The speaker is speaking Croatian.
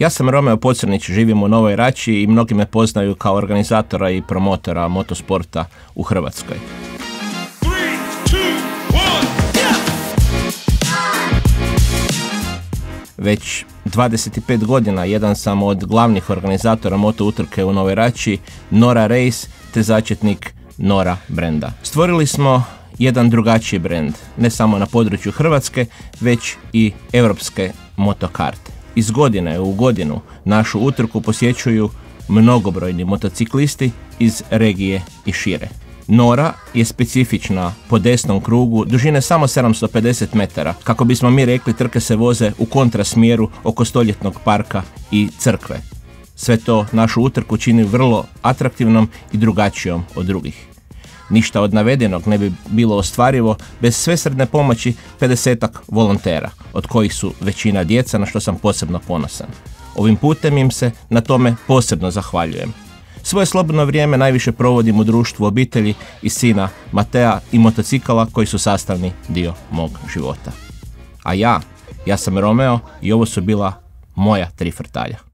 Ja sam Romeo Pocrnić, živim u Novoj Rači i mnogi me poznaju kao organizatora i promotora motosporta u Hrvatskoj. Već 25 godina jedan sam od glavnih organizatora moto utrke u Novoj Rači, Nora Race, te začetnik Nora brenda. Stvorili smo jedan drugačiji brend, ne samo na području Hrvatske, već i europske motokarte. Iz godine u godinu našu utrku posjećuju mnogobrojni motociklisti iz regije i šire. Nora je specifična po desnom krugu, dužine samo 750 metara. Kako bismo mi rekli, trke se voze u kontrasmjeru oko stoljetnog parka i crkve. Sve to našu utrku čini vrlo atraktivnom i drugačijom od drugih. Ništa od navedenog ne bi bilo ostvarivo bez svesredne pomoći 50 volontera, od kojih su većina djeca na što sam posebno ponosan. Ovim putem im se na tome posebno zahvaljujem. Svoje slobodno vrijeme najviše provodim u društvu obitelji i sina Matea i motocikala koji su sastavni dio mog života. A ja, ja sam Romeo i ovo su bila moja tri frtalja.